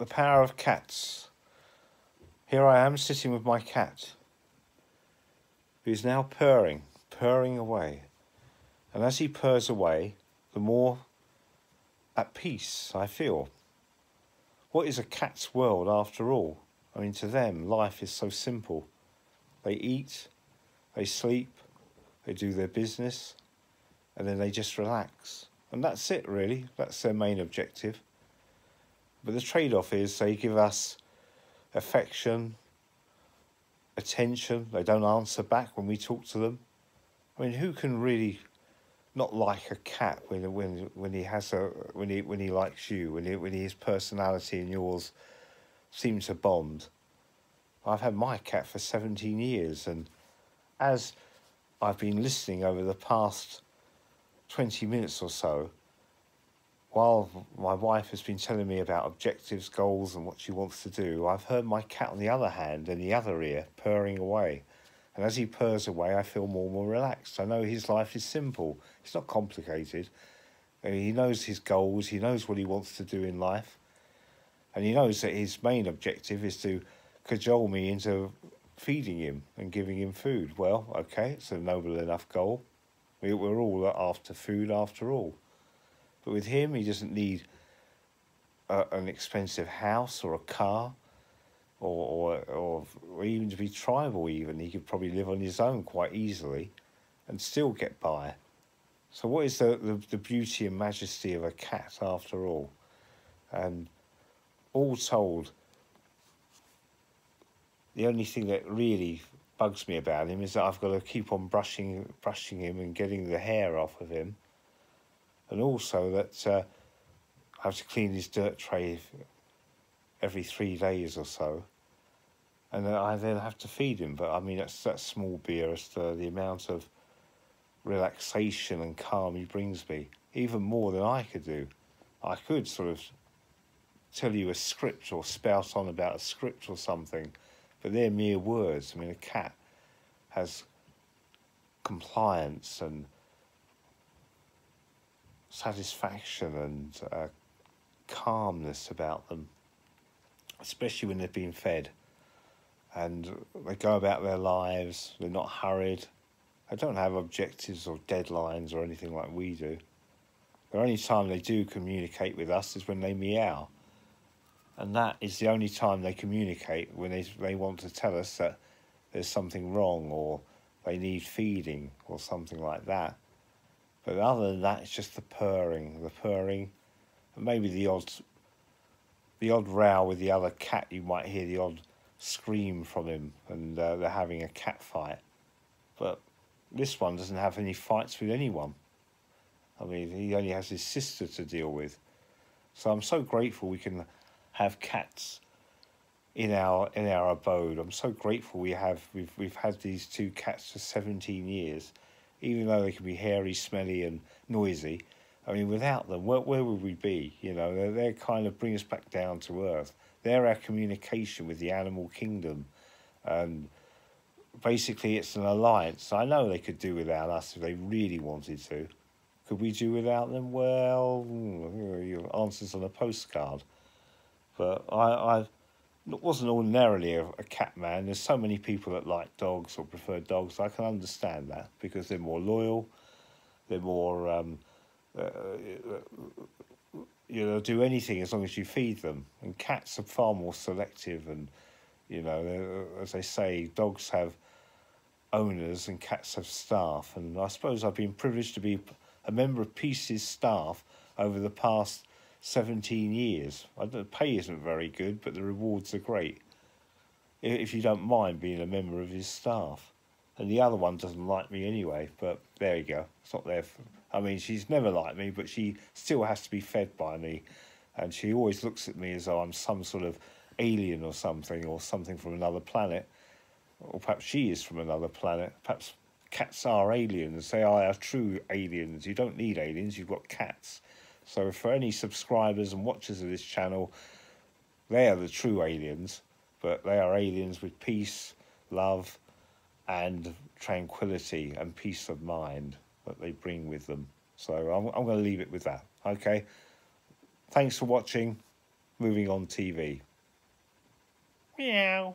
the power of cats. Here I am sitting with my cat, who's now purring, purring away. And as he purrs away, the more at peace I feel. What is a cat's world after all? I mean, to them, life is so simple. They eat, they sleep, they do their business, and then they just relax. And that's it, really. That's their main objective. But the trade off is they give us affection, attention. They don't answer back when we talk to them. I mean, who can really not like a cat when when when he has a when he when he likes you when he, when his personality and yours seem to bond. I've had my cat for seventeen years, and as I've been listening over the past twenty minutes or so, while my wife has been telling me about objectives, goals, and what she wants to do, I've heard my cat on the other hand in the other ear purring away. And as he purrs away, I feel more and more relaxed. I know his life is simple, it's not complicated. Uh, he knows his goals, he knows what he wants to do in life, and he knows that his main objective is to cajole me into feeding him and giving him food. Well, okay, it's a noble enough goal. We're all after food after all. But with him, he doesn't need a, an expensive house or a car, or, or or even to be tribal. Even he could probably live on his own quite easily, and still get by. So what is the, the, the beauty and majesty of a cat after all? And all told, the only thing that really bugs me about him is that I've got to keep on brushing brushing him and getting the hair off of him and also that uh, I have to clean his dirt tray every three days or so, and then I then have to feed him. But I mean, that's that's small beer as to the amount of relaxation and calm he brings me, even more than I could do. I could sort of tell you a script or spout on about a script or something, but they're mere words. I mean, a cat has compliance and satisfaction and uh, calmness about them, especially when they've been fed. And they go about their lives, they're not hurried, they don't have objectives or deadlines or anything like we do. The only time they do communicate with us is when they meow. And that is the only time they communicate when they, they want to tell us that there's something wrong or they need feeding or something like that. But other than that, it's just the purring, the purring, and maybe the odd, the odd row with the other cat. You might hear the odd scream from him, and uh, they're having a cat fight. But this one doesn't have any fights with anyone. I mean, he only has his sister to deal with. So I'm so grateful we can have cats in our in our abode. I'm so grateful we have we've we've had these two cats for 17 years even though they can be hairy, smelly, and noisy. I mean, without them, where, where would we be? You know, they they kind of bring us back down to earth. They're our communication with the animal kingdom, and basically, it's an alliance. I know they could do without us if they really wanted to. Could we do without them? Well, hmm, your answers on a postcard. But I, I've wasn't ordinarily a, a, cat man. There's so many people that like dogs or prefer dogs. I can understand that because they're more loyal, they're more, um, uh, you know, do anything as long as you feed them. And cats are far more selective, and you know, as they say, dogs have owners and cats have staff. And I suppose I've been privileged to be a member of Peace's staff over the past 17 years. The pay isn't very good, but the rewards are great. If you don't mind being a member of his staff. And the other one doesn't like me anyway, but there you go. It's not there. For, I mean, she's never liked me, but she still has to be fed by me. And she always looks at me as though I'm some sort of alien or something, or something from another planet. Or perhaps she is from another planet. Perhaps cats are aliens. They are true aliens. You don't need aliens, you've got cats. So for any subscribers and watchers of this channel, they are the true aliens, but they are aliens with peace, love, and tranquility and peace of mind that they bring with them. So I'm, I'm going to leave it with that. Okay. Thanks for watching. moving on TV. Meow.